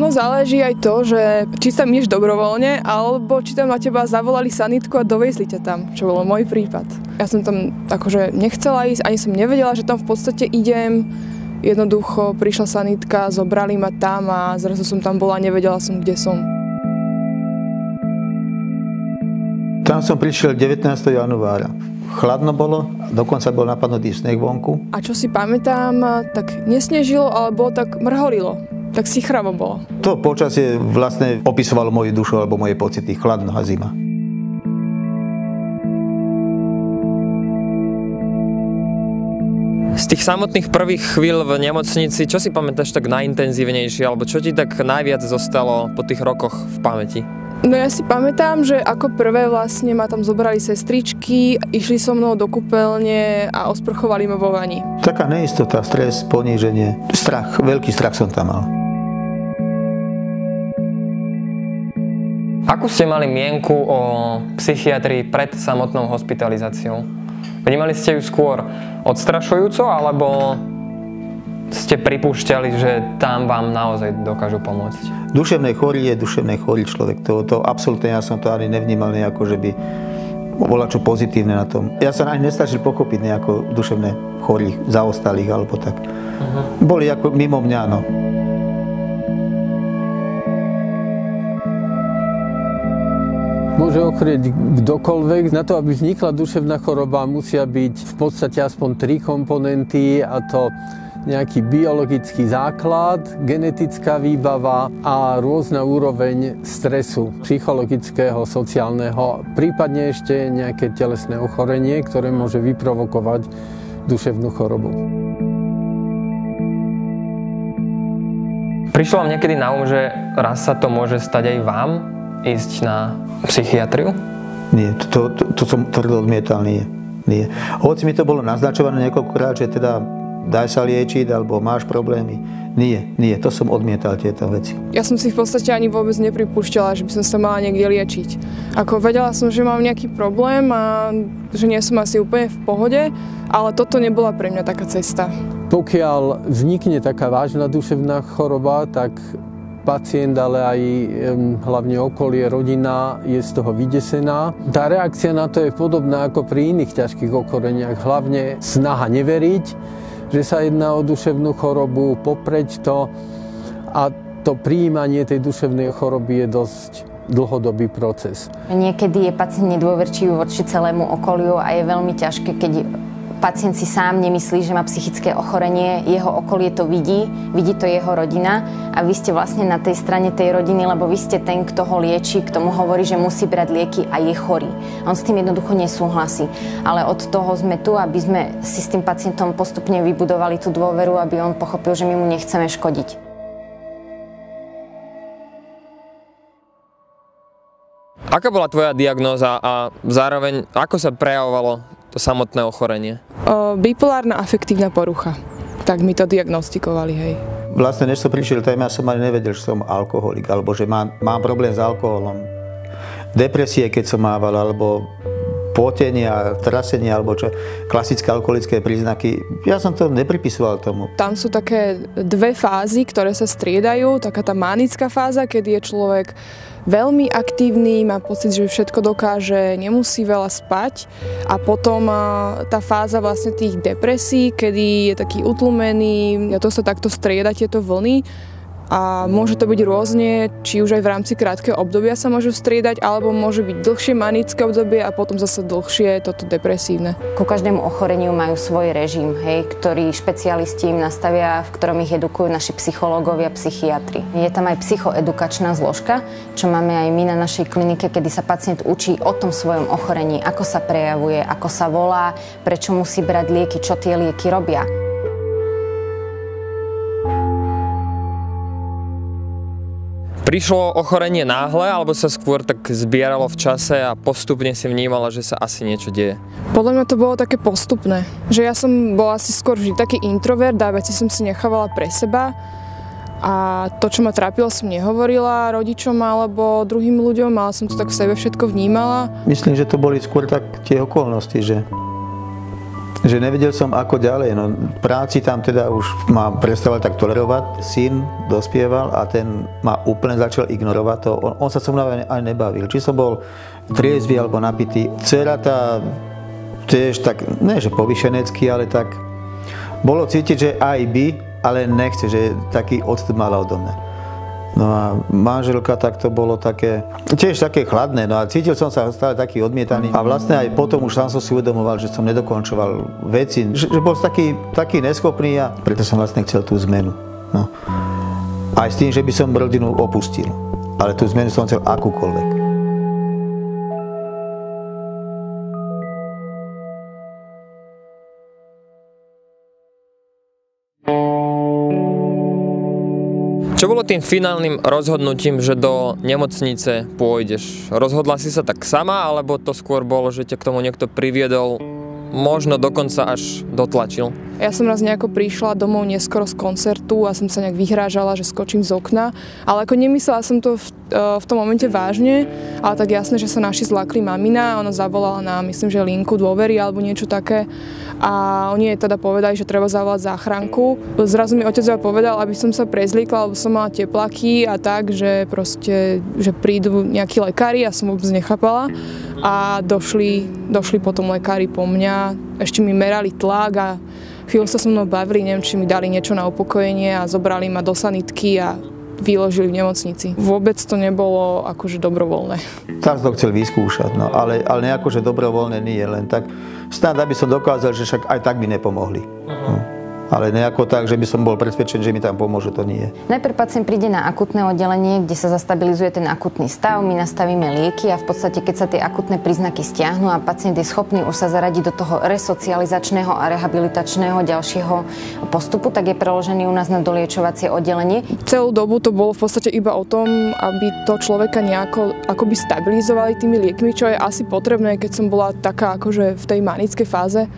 ono záleží aj to, že či tam ideš dobrovoľne, alebo či tam na teba zavolali sanitku a dovezli ťa tam, čo bolo môj prípad. Ja som tam akože nechcela ísť, ani som nevedela, že tam v podstate idem. Jednoducho prišla sanitka, zobrali ma tam a zrazu som tam bola a nevedela som, kde som. Tam som prišiel 19. januára. Chladno bolo, dokonca bol napadnutý sneh vonku. A čo si pamätám, tak nesnežilo, ale bolo tak mrholilo tak si chravo bolo. To počasie vlastne opisovalo moju dušu alebo moje pocity, chladno a zima. Z tých samotných prvých chvíľ v nemocnici, čo si pamätáš tak najintenzívnejšie, alebo čo ti tak najviac zostalo po tých rokoch v pamäti? No ja si pamätám, že ako prvé vlastne ma tam zobrali sestričky, išli so mnou do kúpeľne a osprchovali ma vo vani. Taká neistota, stres, poníženie, strach, veľký strach som tam mal. Akú ste mali mienku o psychiatrii pred samotnou hospitalizáciou? Vnímali ste ju skôr odstrašujúco, alebo ste pripúšťali, že tam vám naozaj dokážu pomôcť? Duševné chorý je duševné chorý človek. To, to absolútne, ja som to ani nevnímal nejako, že by bolo čo pozitívne na tom. Ja sa ani nestačil pochopiť nejako duševné chorých, zaostalých alebo tak. Uh-huh. Boli ako mimo mňa, no. Môže ochrieť kdokoľvek. Na to, aby vznikla duševná choroba, musia byť v podstate aspoň tri komponenty a to nejaký biologický základ, genetická výbava a rôzna úroveň stresu psychologického, sociálneho, prípadne ešte nejaké telesné ochorenie, ktoré môže vyprovokovať duševnú chorobu. Prišlo vám niekedy na um, že raz sa to môže stať aj vám? Ísť na psychiatriu? Nie, to, to, to som tvrdo odmietal, nie. nie. Hoci mi to bolo naznačované niekoľkokrát, že teda daj sa liečiť, alebo máš problémy. Nie, nie, to som odmietal tieto veci. Ja som si v podstate ani vôbec nepripúšťala, že by som sa mala niekde liečiť. Ako vedela som, že mám nejaký problém a že nie som asi úplne v pohode, ale toto nebola pre mňa taká cesta. Pokiaľ vznikne taká vážna duševná choroba, tak pacient, ale aj hlavne okolie, rodina je z toho vydesená. Tá reakcia na to je podobná ako pri iných ťažkých okoreniach. Hlavne snaha neveriť, že sa jedná o duševnú chorobu, popreť to a to prijímanie tej duševnej choroby je dosť dlhodobý proces. Niekedy je pacient nedôverčivý voči celému okoliu a je veľmi ťažké, keď pacient si sám nemyslí, že má psychické ochorenie, jeho okolie to vidí, vidí to jeho rodina a vy ste vlastne na tej strane tej rodiny, lebo vy ste ten, kto ho lieči, k tomu hovorí, že musí brať lieky a je chorý. On s tým jednoducho nesúhlasí. Ale od toho sme tu, aby sme si s tým pacientom postupne vybudovali tú dôveru, aby on pochopil, že my mu nechceme škodiť. Aká bola tvoja diagnóza a zároveň ako sa prejavovalo to samotné ochorenie? Bipolárna afektívna porucha. Tak mi to diagnostikovali, hej. Vlastne, než som prišiel tam, ja som ani nevedel, že som alkoholik, alebo že mám, mám problém s alkoholom. Depresie, keď som mával, alebo potenia, trasenie alebo čo, klasické alkoholické príznaky. Ja som to nepripisoval tomu. Tam sú také dve fázy, ktoré sa striedajú. Taká tá manická fáza, kedy je človek veľmi aktívny, má pocit, že všetko dokáže, nemusí veľa spať a potom tá fáza vlastne tých depresí, kedy je taký utlumený, ja to sa takto strieda tieto vlny a môže to byť rôzne, či už aj v rámci krátkeho obdobia sa môžu striedať, alebo môže byť dlhšie manické obdobie a potom zase dlhšie toto depresívne. Ku každému ochoreniu majú svoj režim, hej, ktorý špecialisti im nastavia, v ktorom ich edukujú naši psychológovia, psychiatri. Je tam aj psychoedukačná zložka, čo máme aj my na našej klinike, kedy sa pacient učí o tom svojom ochorení, ako sa prejavuje, ako sa volá, prečo musí brať lieky, čo tie lieky robia. Prišlo ochorenie náhle, alebo sa skôr tak zbieralo v čase a postupne si vnímala, že sa asi niečo deje? Podľa mňa to bolo také postupné. Že ja som bola asi skôr vždy taký introvert a veci som si nechávala pre seba. A to, čo ma trápilo, som nehovorila rodičom alebo druhým ľuďom, ale som to tak v sebe všetko vnímala. Myslím, že to boli skôr tak tie okolnosti, že že nevedel som ako ďalej. No, práci tam teda už ma prestával tak tolerovať. Syn dospieval a ten ma úplne začal ignorovať to. On, on sa so mnou aj nebavil. Či som bol triezvy alebo napitý. Cera tá tiež tak, ne že povyšenecký, ale tak bolo cítiť, že aj by, ale nechce, že taký odstup mala odo mňa. No a manželka tak to bolo také, tiež také chladné, no a cítil som sa stále taký odmietaný a vlastne aj potom už sám som si uvedomoval, že som nedokončoval veci, že, že bol taký, taký neschopný a preto som vlastne chcel tú zmenu. No. Aj s tým, že by som rodinu opustil, ale tú zmenu som chcel akúkoľvek. Čo bolo tým finálnym rozhodnutím, že do nemocnice pôjdeš? Rozhodla si sa tak sama, alebo to skôr bolo, že ťa k tomu niekto priviedol, možno dokonca až dotlačil? Ja som raz nejako prišla domov neskoro z koncertu a som sa nejak vyhrážala, že skočím z okna, ale ako nemyslela som to v, e, v tom momente vážne, ale tak jasné, že sa naši zlakli mamina, ona zavolala na, myslím, že linku dôvery alebo niečo také. A oni jej teda povedali, že treba zavolať záchranku. Zrazu mi otec povedal, aby som sa prezliekla, lebo som mala teplaky a tak, že proste, že prídu nejakí lekári, ja som vôbec nechápala. A došli, došli potom lekári po mňa, ešte mi merali tlak a chvíľu sa so mnou bavili, neviem, či mi dali niečo na upokojenie a zobrali ma do sanitky a vyložili v nemocnici. Vôbec to nebolo akože dobrovoľné. Tam som to chcel vyskúšať, no, ale, ale nejako, že dobrovoľné nie, len tak snad, aby som dokázal, že však aj tak mi nepomohli. Uh-huh. No ale nejako tak, že by som bol presvedčený, že mi tam pomôže, to nie. Najprv pacient príde na akutné oddelenie, kde sa zastabilizuje ten akutný stav, my nastavíme lieky a v podstate, keď sa tie akutné príznaky stiahnu a pacient je schopný už sa zaradiť do toho resocializačného a rehabilitačného ďalšieho postupu, tak je preložený u nás na doliečovacie oddelenie. Celú dobu to bolo v podstate iba o tom, aby to človeka nejako akoby stabilizovali tými liekmi, čo je asi potrebné, keď som bola taká akože v tej manickej fáze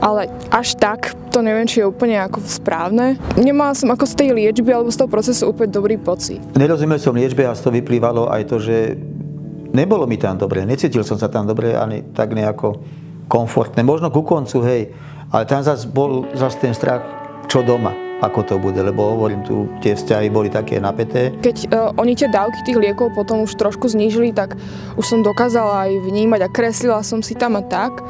ale až tak to neviem, či je úplne ako správne. Nemala som ako z tej liečby alebo z toho procesu úplne dobrý pocit. Nerozumel som liečbe a z toho vyplývalo aj to, že nebolo mi tam dobre, necítil som sa tam dobre ani tak nejako komfortné. Možno ku koncu, hej, ale tam zase bol zase ten strach, čo doma ako to bude, lebo hovorím tu, tie vzťahy boli také napäté. Keď uh, oni tie dávky tých liekov potom už trošku znížili, tak už som dokázala aj vnímať a kreslila som si tam a tak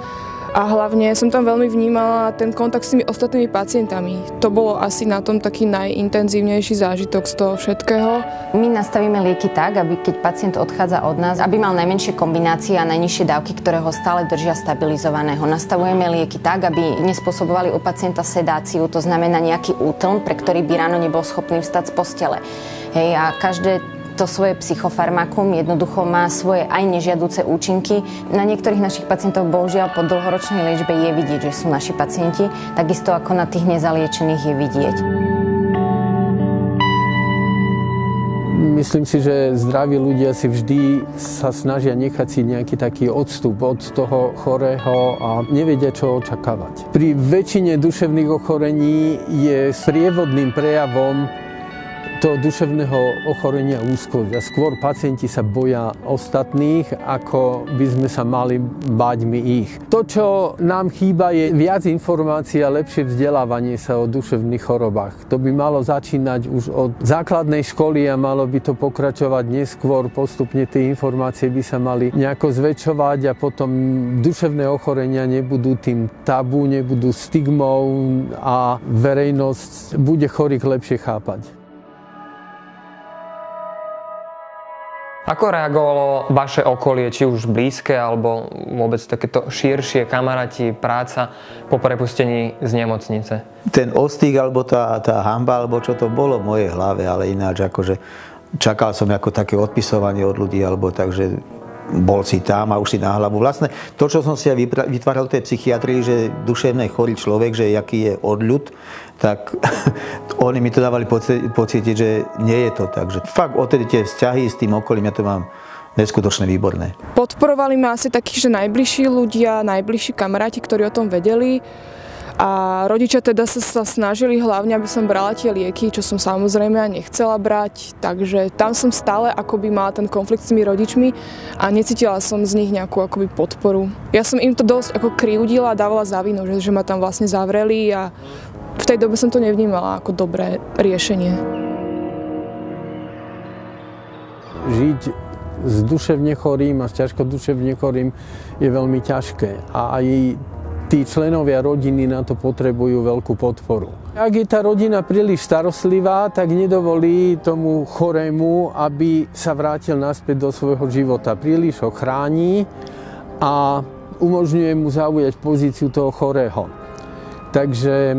a hlavne som tam veľmi vnímala ten kontakt s tými ostatnými pacientami. To bolo asi na tom taký najintenzívnejší zážitok z toho všetkého. My nastavíme lieky tak, aby keď pacient odchádza od nás, aby mal najmenšie kombinácie a najnižšie dávky, ktoré ho stále držia stabilizovaného. Nastavujeme lieky tak, aby nespôsobovali u pacienta sedáciu, to znamená nejaký útln, pre ktorý by ráno nebol schopný vstať z postele. Hej, a každé to svoje psychofarmakum jednoducho má svoje aj nežiaduce účinky. Na niektorých našich pacientov bohužiaľ po dlhoročnej liečbe je vidieť, že sú naši pacienti, takisto ako na tých nezaliečených je vidieť. Myslím si, že zdraví ľudia si vždy sa snažia nechať si nejaký taký odstup od toho chorého a nevedia, čo očakávať. Pri väčšine duševných ochorení je sprievodným prejavom toho duševného ochorenia úzkosť a skôr pacienti sa boja ostatných, ako by sme sa mali bať my ich. To, čo nám chýba, je viac informácií a lepšie vzdelávanie sa o duševných chorobách. To by malo začínať už od základnej školy a malo by to pokračovať neskôr. Postupne tie informácie by sa mali nejako zväčšovať a potom duševné ochorenia nebudú tým tabu, nebudú stigmou a verejnosť bude chorých lepšie chápať. Ako reagovalo vaše okolie, či už blízke, alebo vôbec takéto širšie kamaráti, práca po prepustení z nemocnice? Ten ostých, alebo tá, tá hamba, alebo čo to bolo v mojej hlave, ale ináč akože čakal som ako také odpisovanie od ľudí, alebo takže bol si tam a už si na hlavu. Vlastne to, čo som si ja vytváral v tej psychiatrii, že duševne chorý človek, že aký je odľud, tak oni mi to dávali pocítiť, že nie je to tak. Že fakt odtedy tie vzťahy s tým okolím, ja to mám neskutočne výborné. Podporovali ma asi takí, že najbližší ľudia, najbližší kamaráti, ktorí o tom vedeli A rodičia teda sa, sa snažili hlavne, aby som brala tie lieky, čo som samozrejme nechcela brať, takže tam som stále akoby mala ten konflikt s tými rodičmi a necítila som z nich nejakú akoby podporu. Ja som im to dosť ako kriudila a dávala za vinu, že, že ma tam vlastne zavreli a v tej dobe som to nevnímala ako dobré riešenie. Žiť s duševne chorým a s ťažko duševne chorým je veľmi ťažké. A aj tí členovia rodiny na to potrebujú veľkú podporu. Ak je tá rodina príliš starostlivá, tak nedovolí tomu chorému, aby sa vrátil naspäť do svojho života. Príliš ho chráni a umožňuje mu zaujať pozíciu toho chorého. Takže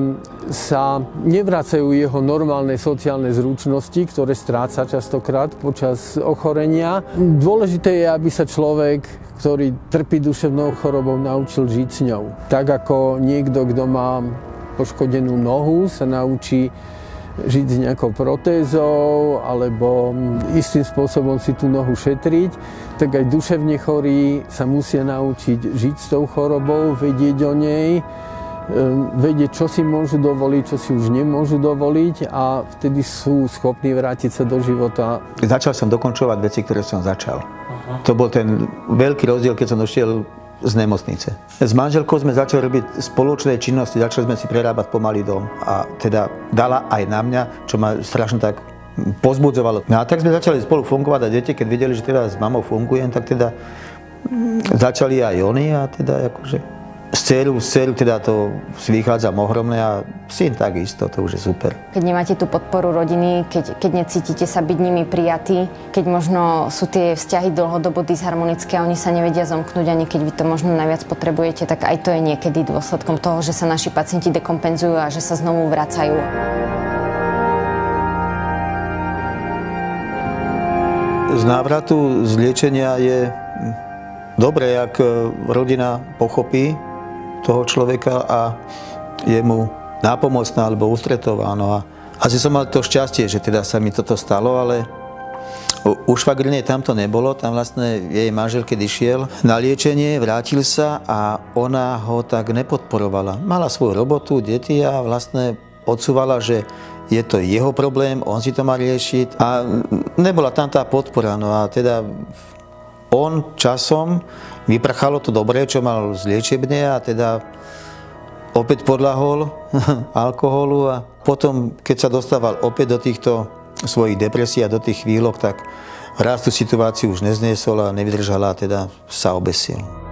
sa nevracajú jeho normálne sociálne zručnosti, ktoré stráca častokrát počas ochorenia. Dôležité je, aby sa človek ktorý trpí duševnou chorobou, naučil žiť s ňou. Tak ako niekto, kto má poškodenú nohu, sa naučí žiť s nejakou protézou alebo istým spôsobom si tú nohu šetriť, tak aj duševne chorí sa musia naučiť žiť s tou chorobou, vedieť o nej, vedieť, čo si môžu dovoliť, čo si už nemôžu dovoliť a vtedy sú schopní vrátiť sa do života. Začal som dokončovať veci, ktoré som začal. To bol ten veľký rozdiel, keď som došiel z nemocnice. S manželkou sme začali robiť spoločné činnosti, začali sme si prerábať pomalý dom a teda dala aj na mňa, čo ma strašne tak pozbudzovalo. No a tak sme začali spolu fungovať a deti, keď videli, že teda s mamou fungujem, tak teda začali aj oni a teda akože z cieľu, z cieľu teda to vychádza ohromné a syn takisto, to už je super. Keď nemáte tú podporu rodiny, keď, keď necítite sa byť nimi prijatí, keď možno sú tie vzťahy dlhodobo disharmonické a oni sa nevedia zomknúť ani keď vy to možno najviac potrebujete, tak aj to je niekedy dôsledkom toho, že sa naši pacienti dekompenzujú a že sa znovu vracajú. Z návratu z liečenia je dobré, ak rodina pochopí, toho človeka a je mu nápomocná alebo ústretová. No a asi som mal to šťastie, že teda sa mi toto stalo, ale u švagrine tam to nebolo, tam vlastne jej manžel, keď išiel na liečenie, vrátil sa a ona ho tak nepodporovala. Mala svoju robotu, deti a vlastne odsúvala, že je to jeho problém, on si to má riešiť a nebola tam tá podpora. No a teda on časom vyprchalo to dobré, čo mal z liečebne a teda opäť podľahol alkoholu a potom, keď sa dostával opäť do týchto svojich depresí a do tých chvíľok, tak raz tú situáciu už nezniesol a nevydržal a teda sa obesil.